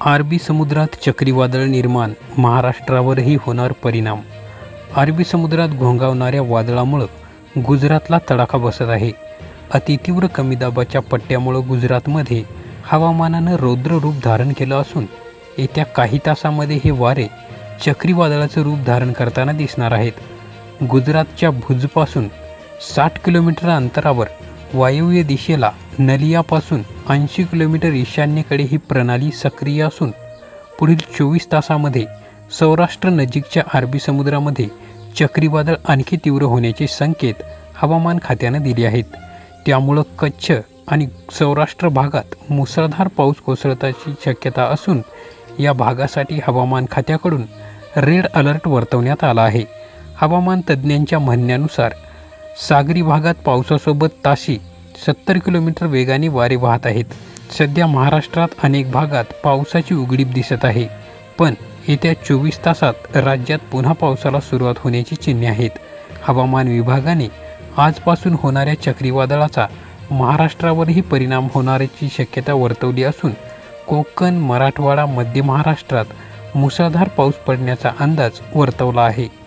अरबी समुद्रात चक्रीवादळ निर्माण महाराष्ट्रावरही होणार परिणाम. अरबी समुद्रात घोंगावणाऱ्या वादळामुळं गुजरातला तडाखा बसत आहे. अतितीव्र कमी दाबाच्या पट्ट्यामुळं गुजरातमध्ये हवामानानं रौद्र रूप धारण केलं असून येत्या काही तासामध्ये हे वारे चक्रीवादळाचं रूप धारण करताना दिसणार आहेत. गुजरातच्या भुजपासून साठ किलोमीटर अंतरावर वायव्य दिशेला नलियापासून ऐंशी किलोमीटर ईशान्येकडे ही प्रणाली सक्रिय असून पुढील चोवीस तासामध्ये सौराष्ट्र नजीकच्या अरबी समुद्रामध्ये चक्रीवादळ आणखी तीव्र होण्याचे संकेत हवामान खात्यानं दिले आहेत. त्यामुळं कच्छ आणि सौराष्ट्र भागात मुसळधार पाऊस कोसळताची शक्यता असून या भागासाठी हवामान खात्याकडून रेड अलर्ट वर्तवण्यात आला आहे. हवामान तज्ज्ञांच्या म्हणण्यानुसार सागरी भागात पावसासोबत ताशी सत्तर किलोमीटर वेगाने वारे वाहत आहेत. सध्या महाराष्ट्रात अनेक भागात पावसाची उघडीप दिसत आहे. पण येत्या चोवीस तासात राज्यात पुन्हा पावसाला सुरुवात होण्याची चिन्हे आहेत. हवामान विभागाने आजपासून होणाऱ्या चक्रीवादळाचा महाराष्ट्रावरही परिणाम होणाऱ्याची शक्यता वर्तवली असून कोकण मराठवाडा मध्य महाराष्ट्रात मुसळधार पाऊस पडण्याचा अंदाज वर्तवला आहे.